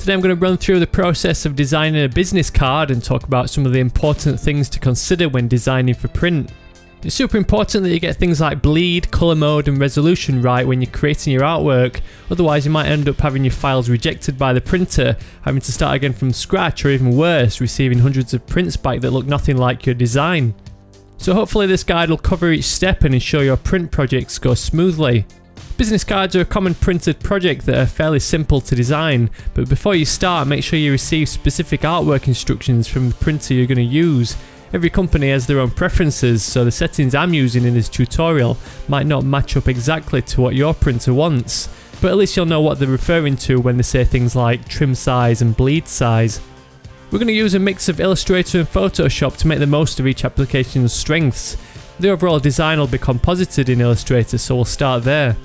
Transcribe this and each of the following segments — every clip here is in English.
Today I'm going to run through the process of designing a business card and talk about some of the important things to consider when designing for print. It's super important that you get things like bleed, colour mode and resolution right when you're creating your artwork, otherwise you might end up having your files rejected by the printer, having to start again from scratch or even worse, receiving hundreds of prints back that look nothing like your design. So hopefully this guide will cover each step and ensure your print projects go smoothly. Business cards are a common printed project that are fairly simple to design, but before you start make sure you receive specific artwork instructions from the printer you're going to use. Every company has their own preferences, so the settings I'm using in this tutorial might not match up exactly to what your printer wants, but at least you'll know what they're referring to when they say things like trim size and bleed size. We're going to use a mix of Illustrator and Photoshop to make the most of each application's strengths. The overall design will be composited in Illustrator, so we'll start there.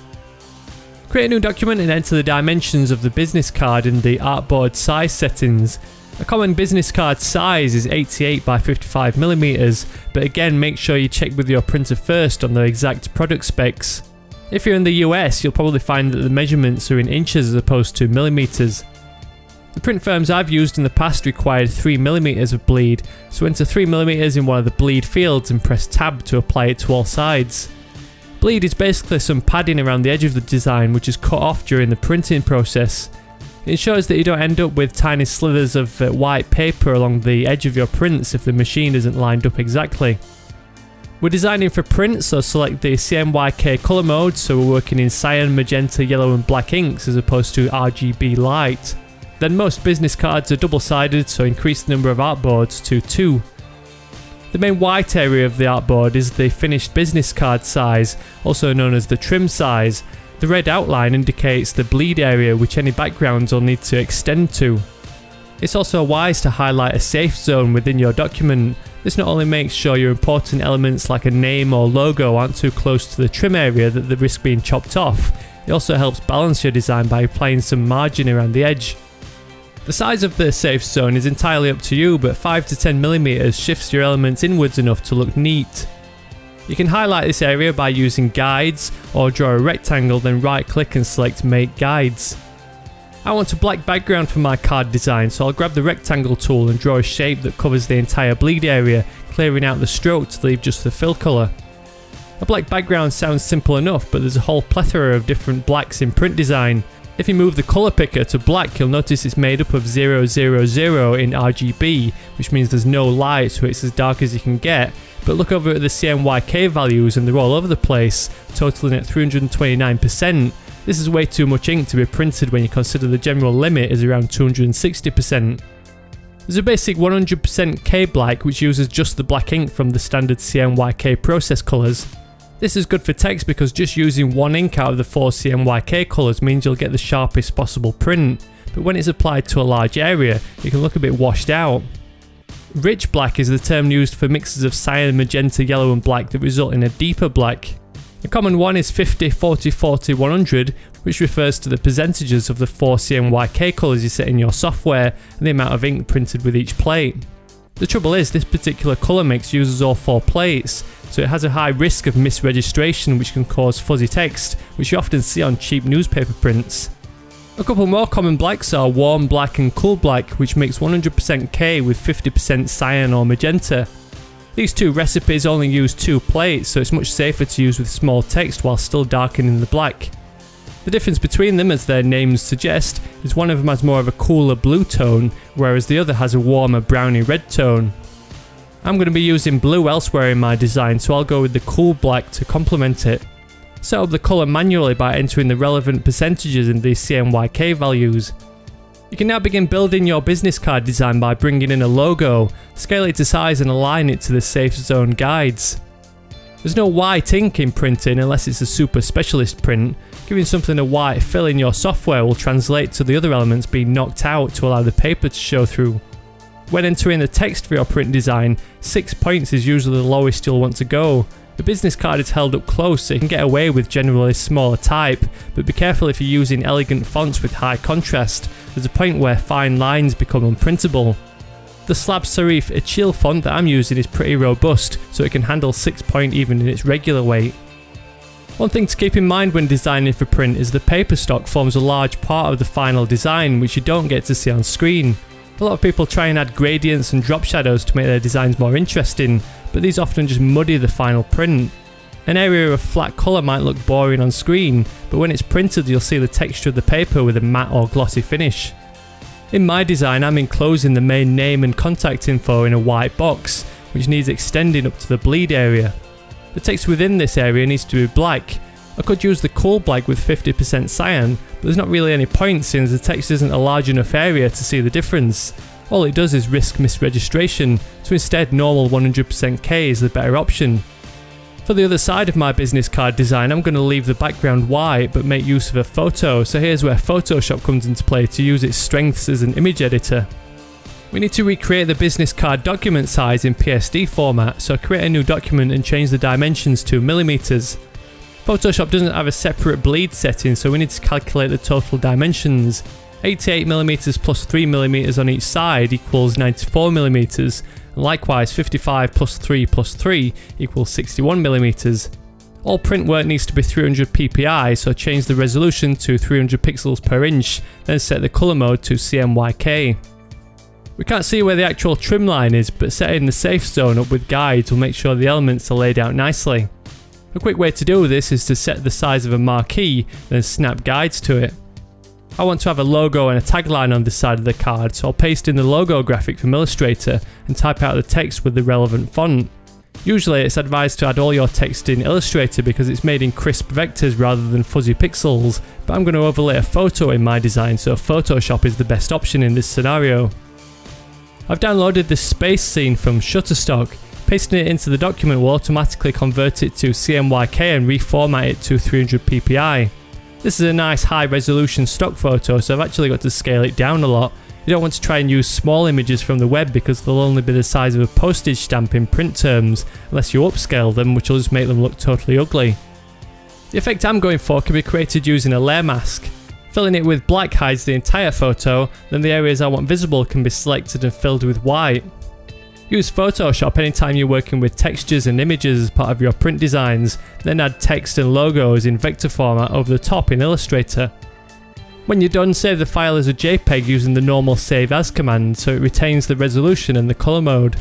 Create a new document and enter the dimensions of the business card in the artboard size settings. A common business card size is 88 by 55 millimeters, but again make sure you check with your printer first on the exact product specs. If you're in the US, you'll probably find that the measurements are in inches as opposed to millimeters. The print firms I've used in the past required 3mm of bleed, so enter 3mm in one of the bleed fields and press tab to apply it to all sides. Bleed is basically some padding around the edge of the design which is cut off during the printing process. It ensures that you don't end up with tiny slithers of uh, white paper along the edge of your prints if the machine isn't lined up exactly. We're designing for print, so select the CMYK colour mode, so we're working in cyan, magenta, yellow and black inks as opposed to RGB light. Then most business cards are double-sided, so increase the number of artboards to 2. The main white area of the artboard is the finished business card size, also known as the trim size. The red outline indicates the bleed area which any backgrounds will need to extend to. It's also wise to highlight a safe zone within your document. This not only makes sure your important elements like a name or logo aren't too close to the trim area that they risk being chopped off, it also helps balance your design by applying some margin around the edge. The size of the safe zone is entirely up to you, but 5 to 10mm shifts your elements inwards enough to look neat. You can highlight this area by using guides, or draw a rectangle then right click and select make guides. I want a black background for my card design, so I'll grab the rectangle tool and draw a shape that covers the entire bleed area, clearing out the stroke to leave just the fill colour. A black background sounds simple enough, but there's a whole plethora of different blacks in print design, if you move the colour picker to black, you'll notice it's made up of 000 in RGB, which means there's no light, so it's as dark as you can get. But look over at the CMYK values and they're all over the place, totaling at 329%. This is way too much ink to be printed when you consider the general limit is around 260%. There's a basic 100% K-Black which uses just the black ink from the standard CMYK process colours. This is good for text because just using one ink out of the four CMYK colours means you'll get the sharpest possible print, but when it's applied to a large area, it can look a bit washed out. Rich black is the term used for mixes of cyan, magenta, yellow and black that result in a deeper black. A common one is 50, 40, 40, 100, which refers to the percentages of the four CMYK colours you set in your software and the amount of ink printed with each plate. The trouble is, this particular colour mix uses all four plates, so it has a high risk of misregistration which can cause fuzzy text, which you often see on cheap newspaper prints. A couple more common blacks are warm black and cool black, which makes 100% K with 50% cyan or magenta. These two recipes only use two plates, so it's much safer to use with small text while still darkening the black. The difference between them, as their names suggest, is one of them has more of a cooler blue tone, whereas the other has a warmer browny red tone. I'm going to be using blue elsewhere in my design, so I'll go with the cool black to complement it. Set up the colour manually by entering the relevant percentages in the CMYK values. You can now begin building your business card design by bringing in a logo, scale it to size and align it to the safe zone guides. There's no white ink in printing unless it's a super specialist print, Giving something a white fill in your software will translate to the other elements being knocked out to allow the paper to show through. When entering the text for your print design, 6 points is usually the lowest you'll want to go. The business card is held up close so you can get away with generally smaller type, but be careful if you're using elegant fonts with high contrast, there's a point where fine lines become unprintable. The slab serif Achille font that I'm using is pretty robust, so it can handle 6 point even in its regular weight. One thing to keep in mind when designing for print is the paper stock forms a large part of the final design which you don't get to see on screen. A lot of people try and add gradients and drop shadows to make their designs more interesting, but these often just muddy the final print. An area of flat colour might look boring on screen, but when it's printed you'll see the texture of the paper with a matte or glossy finish. In my design I'm enclosing the main name and contact info in a white box, which needs extending up to the bleed area. The text within this area needs to be black. I could use the cool black with 50% cyan, but there's not really any point since the text isn't a large enough area to see the difference. All it does is risk misregistration, so instead normal 100% K is the better option. For the other side of my business card design, I'm going to leave the background white but make use of a photo, so here's where Photoshop comes into play to use its strengths as an image editor. We need to recreate the business card document size in PSD format, so create a new document and change the dimensions to millimeters. Photoshop doesn't have a separate bleed setting, so we need to calculate the total dimensions. 88mm plus 3mm on each side equals 94mm, Likewise, 55 plus 3 plus 3 equals 61mm. All print work needs to be 300 ppi, so change the resolution to 300 pixels per inch, then set the colour mode to CMYK. We can't see where the actual trim line is, but setting the safe zone up with guides will make sure the elements are laid out nicely. A quick way to do this is to set the size of a marquee, then snap guides to it. I want to have a logo and a tagline on this side of the card, so I'll paste in the logo graphic from Illustrator and type out the text with the relevant font. Usually it's advised to add all your text in Illustrator because it's made in crisp vectors rather than fuzzy pixels, but I'm going to overlay a photo in my design so Photoshop is the best option in this scenario. I've downloaded this space scene from Shutterstock. Pasting it into the document will automatically convert it to CMYK and reformat it to 300 ppi. This is a nice high resolution stock photo so I've actually got to scale it down a lot. You don't want to try and use small images from the web because they'll only be the size of a postage stamp in print terms unless you upscale them which will just make them look totally ugly. The effect I'm going for can be created using a layer mask. Filling it with black hides the entire photo, then the areas I want visible can be selected and filled with white. Use Photoshop anytime you're working with textures and images as part of your print designs, then add text and logos in vector format over the top in Illustrator. When you're done, save the file as a JPEG using the normal save as command so it retains the resolution and the colour mode.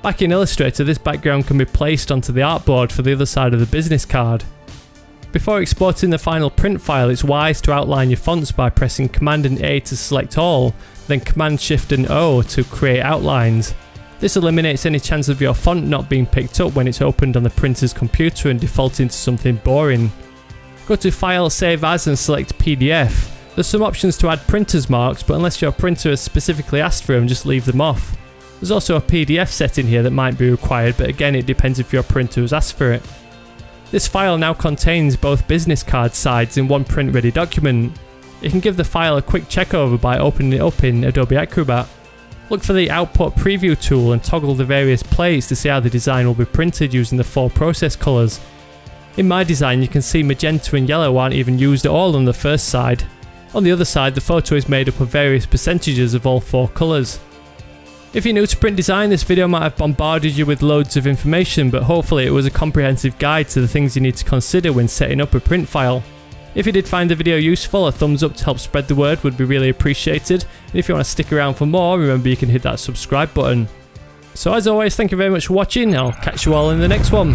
Back in Illustrator, this background can be placed onto the artboard for the other side of the business card. Before exporting the final print file, it's wise to outline your fonts by pressing Command and A to select all, then Command Shift and O to create outlines. This eliminates any chance of your font not being picked up when it's opened on the printer's computer and defaulting to something boring. Go to File, Save As and select PDF. There's some options to add printer's marks, but unless your printer has specifically asked for them, just leave them off. There's also a PDF setting here that might be required, but again it depends if your printer has asked for it. This file now contains both business card sides in one print ready document. You can give the file a quick check over by opening it up in Adobe Acrobat. Look for the output preview tool and toggle the various plates to see how the design will be printed using the four process colours. In my design you can see magenta and yellow aren't even used at all on the first side. On the other side the photo is made up of various percentages of all four colours. If you're new to print design, this video might have bombarded you with loads of information, but hopefully it was a comprehensive guide to the things you need to consider when setting up a print file. If you did find the video useful, a thumbs up to help spread the word would be really appreciated. And if you want to stick around for more, remember you can hit that subscribe button. So as always, thank you very much for watching. I'll catch you all in the next one.